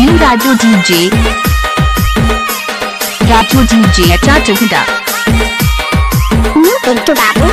new Raju DJ Raju DJ Chachuguda new Pintu Babu